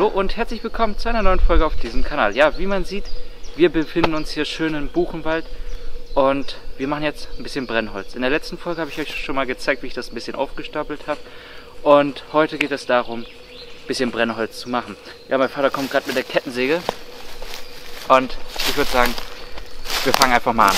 Hallo und herzlich willkommen zu einer neuen Folge auf diesem Kanal. Ja, wie man sieht, wir befinden uns hier schön im Buchenwald und wir machen jetzt ein bisschen Brennholz. In der letzten Folge habe ich euch schon mal gezeigt, wie ich das ein bisschen aufgestapelt habe und heute geht es darum, ein bisschen Brennholz zu machen. Ja, mein Vater kommt gerade mit der Kettensäge und ich würde sagen, wir fangen einfach mal an.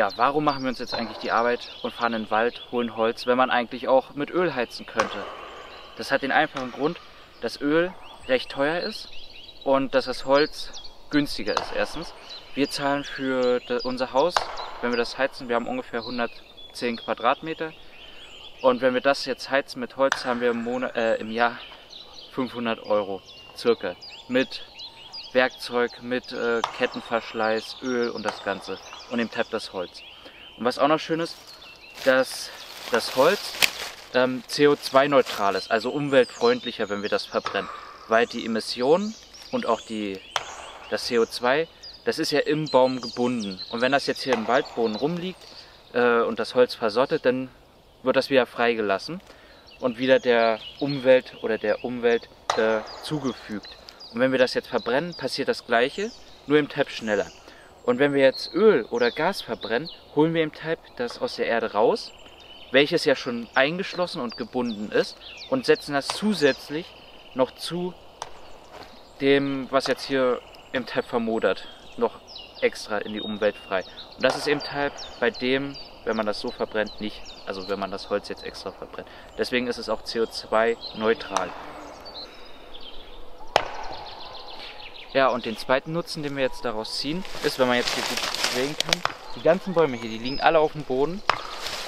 Ja, warum machen wir uns jetzt eigentlich die Arbeit und fahren in den Wald, holen Holz, wenn man eigentlich auch mit Öl heizen könnte? Das hat den einfachen Grund, dass Öl recht teuer ist und dass das Holz günstiger ist. Erstens, wir zahlen für unser Haus, wenn wir das heizen, wir haben ungefähr 110 Quadratmeter und wenn wir das jetzt heizen mit Holz, haben wir im, Monat, äh, im Jahr 500 Euro circa mit Werkzeug, mit äh, Kettenverschleiß, Öl und das Ganze und dem Tab das Holz. Und was auch noch schön ist, dass das Holz ähm, CO2-neutral ist, also umweltfreundlicher, wenn wir das verbrennen. Weil die Emissionen und auch die, das CO2, das ist ja im Baum gebunden. Und wenn das jetzt hier im Waldboden rumliegt äh, und das Holz versottet, dann wird das wieder freigelassen und wieder der Umwelt oder der Umwelt äh, zugefügt. Und wenn wir das jetzt verbrennen, passiert das gleiche, nur im Tab schneller. Und wenn wir jetzt Öl oder Gas verbrennen, holen wir im Tab das aus der Erde raus, welches ja schon eingeschlossen und gebunden ist, und setzen das zusätzlich noch zu dem, was jetzt hier im Tab vermodert, noch extra in die Umwelt frei. Und das ist im Tab bei dem, wenn man das so verbrennt, nicht. Also wenn man das Holz jetzt extra verbrennt. Deswegen ist es auch CO2-neutral. Ja, und den zweiten Nutzen, den wir jetzt daraus ziehen, ist, wenn man jetzt hier gut sehen kann, die ganzen Bäume hier, die liegen alle auf dem Boden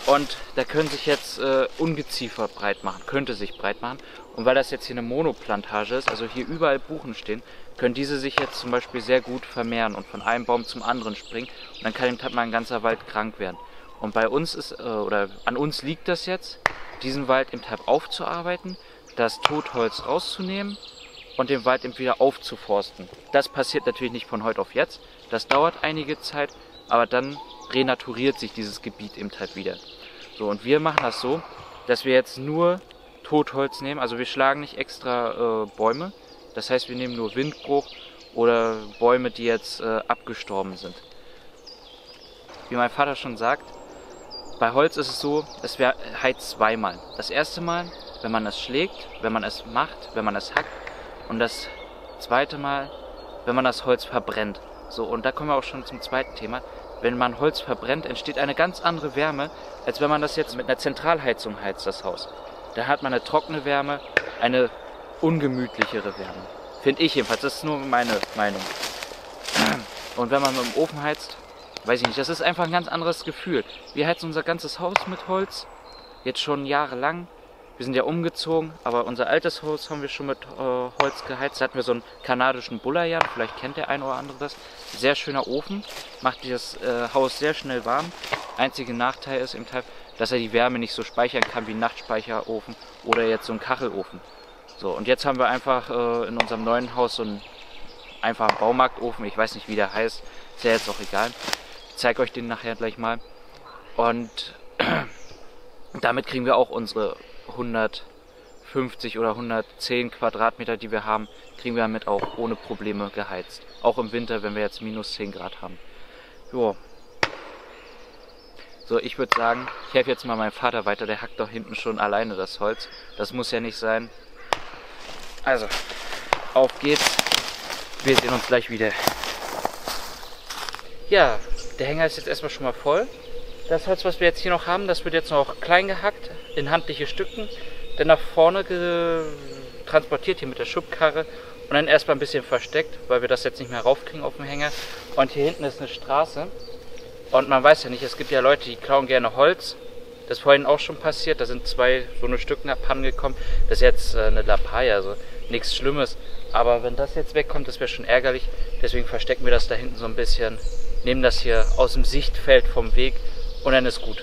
und da können sich jetzt äh, Ungeziefer breit machen, könnte sich breit machen. Und weil das jetzt hier eine Monoplantage ist, also hier überall Buchen stehen, können diese sich jetzt zum Beispiel sehr gut vermehren und von einem Baum zum anderen springen. Und dann kann eben halt mal ein ganzer Wald krank werden. Und bei uns ist, äh, oder an uns liegt das jetzt, diesen Wald im Tab aufzuarbeiten, das Totholz rauszunehmen und den Wald eben wieder aufzuforsten. Das passiert natürlich nicht von heute auf jetzt. Das dauert einige Zeit, aber dann renaturiert sich dieses Gebiet eben halt wieder. So, und wir machen das so, dass wir jetzt nur Totholz nehmen. Also wir schlagen nicht extra äh, Bäume. Das heißt, wir nehmen nur Windbruch oder Bäume, die jetzt äh, abgestorben sind. Wie mein Vater schon sagt, bei Holz ist es so, es heizt zweimal. Das erste Mal, wenn man es schlägt, wenn man es macht, wenn man es hackt und das zweite Mal, wenn man das Holz verbrennt. So, und da kommen wir auch schon zum zweiten Thema. Wenn man Holz verbrennt, entsteht eine ganz andere Wärme, als wenn man das jetzt mit einer Zentralheizung heizt, das Haus. Da hat man eine trockene Wärme, eine ungemütlichere Wärme. Finde ich jedenfalls. Das ist nur meine Meinung. Und wenn man mit dem Ofen heizt, weiß ich nicht, das ist einfach ein ganz anderes Gefühl. Wir heizen unser ganzes Haus mit Holz, jetzt schon jahrelang. Wir sind ja umgezogen, aber unser altes Haus haben wir schon mit äh, Holz geheizt. Da hatten wir so einen kanadischen Bullerjan, vielleicht kennt der eine oder andere das. Sehr schöner Ofen, macht das äh, Haus sehr schnell warm. Einziger Nachteil ist im Teil, dass er die Wärme nicht so speichern kann wie ein Nachtspeicherofen oder jetzt so ein Kachelofen. So, und jetzt haben wir einfach äh, in unserem neuen Haus so einen einfachen Baumarktofen. Ich weiß nicht, wie der heißt. Ist ja jetzt auch egal. Ich zeige euch den nachher gleich mal. Und damit kriegen wir auch unsere 150 oder 110 Quadratmeter, die wir haben, kriegen wir damit auch ohne Probleme geheizt. Auch im Winter, wenn wir jetzt minus 10 Grad haben. Jo. So, ich würde sagen, ich helfe jetzt mal meinem Vater weiter. Der hackt doch hinten schon alleine das Holz. Das muss ja nicht sein. Also, auf geht's. Wir sehen uns gleich wieder. Ja, der Hänger ist jetzt erstmal schon mal voll. Das Holz, was wir jetzt hier noch haben, das wird jetzt noch klein gehackt in handliche Stücken, dann nach vorne transportiert hier mit der Schubkarre und dann erstmal ein bisschen versteckt, weil wir das jetzt nicht mehr raufkriegen auf dem Hänger. Und hier hinten ist eine Straße. Und man weiß ja nicht, es gibt ja Leute, die klauen gerne Holz das ist vorhin auch schon passiert. Da sind zwei so eine Stücken abhandengekommen. Das ist jetzt äh, eine Lapaya, also nichts Schlimmes. Aber wenn das jetzt wegkommt, das wäre schon ärgerlich. Deswegen verstecken wir das da hinten so ein bisschen. Nehmen das hier aus dem Sichtfeld vom Weg und dann ist gut.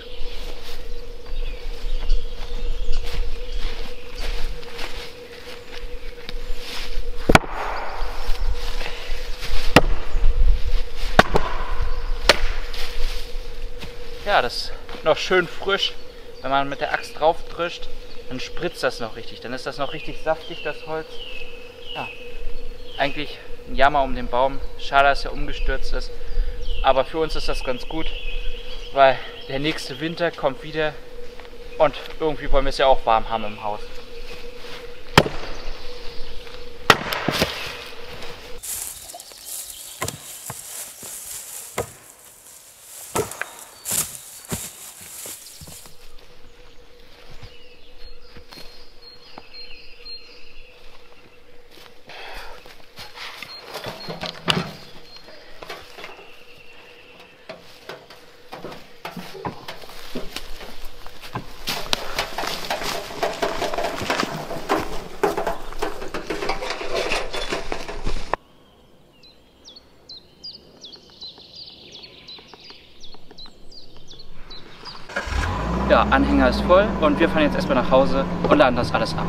Das noch schön frisch. Wenn man mit der Axt drauf drischt, dann spritzt das noch richtig. Dann ist das noch richtig saftig, das Holz. Ja, eigentlich ein Jammer um den Baum. Schade, dass er umgestürzt ist. Aber für uns ist das ganz gut, weil der nächste Winter kommt wieder und irgendwie wollen wir es ja auch warm haben im Haus. Anhänger ist voll und wir fahren jetzt erstmal nach Hause und laden das alles ab.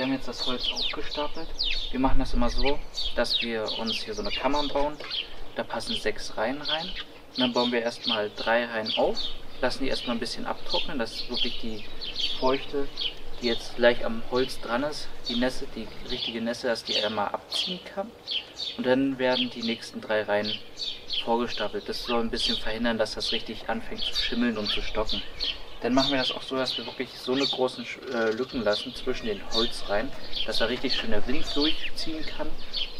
Wir haben jetzt das Holz aufgestapelt Wir machen das immer so, dass wir uns hier so eine Kammer bauen. Da passen sechs Reihen rein. Und dann bauen wir erstmal drei Reihen auf, lassen die erstmal ein bisschen abtrocknen, dass wirklich die Feuchte, die jetzt gleich am Holz dran ist, die Nässe, die richtige Nässe, dass die einmal abziehen kann. Und dann werden die nächsten drei Reihen vorgestapelt. Das soll ein bisschen verhindern, dass das richtig anfängt zu schimmeln und zu stocken. Dann machen wir das auch so, dass wir wirklich so eine großen äh, Lücken lassen zwischen den Holzreihen, dass da richtig schön der Wind durchziehen kann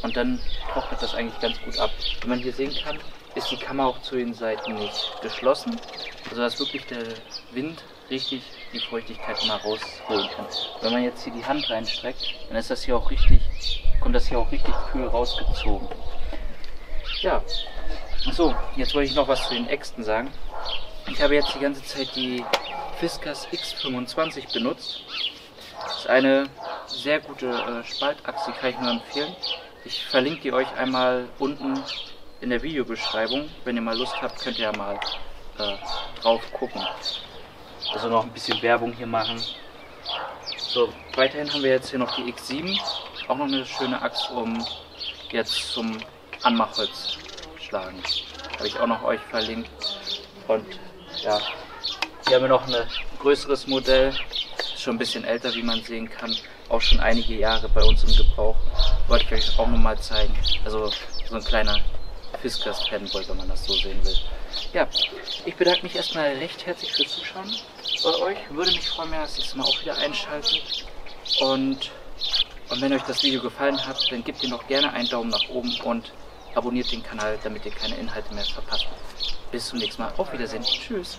und dann trocknet das eigentlich ganz gut ab. Wie man hier sehen kann, ist die Kammer auch zu den Seiten nicht geschlossen, also dass wirklich der Wind richtig die Feuchtigkeit immer rausholen kann. Wenn man jetzt hier die Hand reinstreckt, dann ist das hier auch richtig, kommt das hier auch richtig kühl rausgezogen. Ja, so, jetzt wollte ich noch was zu den Äxten sagen. Ich habe jetzt die ganze Zeit die Fiskars X25 benutzt. Das ist eine sehr gute äh, Spaltachse, kann ich nur empfehlen. Ich verlinke die euch einmal unten in der Videobeschreibung. Wenn ihr mal Lust habt, könnt ihr ja mal äh, drauf gucken. Also noch ein bisschen Werbung hier machen. So, weiterhin haben wir jetzt hier noch die X7. Auch noch eine schöne Axt, um jetzt zum Anmachholz schlagen. Habe ich auch noch euch verlinkt. Und ja, hier haben wir noch ein größeres Modell. Schon ein bisschen älter, wie man sehen kann. Auch schon einige Jahre bei uns im Gebrauch. Wollte ich euch auch nochmal zeigen. Also so ein kleiner Fiskars Fanboy, wenn man das so sehen will. Ja, ich bedanke mich erstmal recht herzlich fürs Zuschauen bei euch. Würde mich freuen, wenn ihr das nächste Mal auch wieder einschaltet. Und, und wenn euch das Video gefallen hat, dann gebt ihr noch gerne einen Daumen nach oben und abonniert den Kanal, damit ihr keine Inhalte mehr verpasst. Bis zum nächsten Mal. Auf Wiedersehen. Tschüss.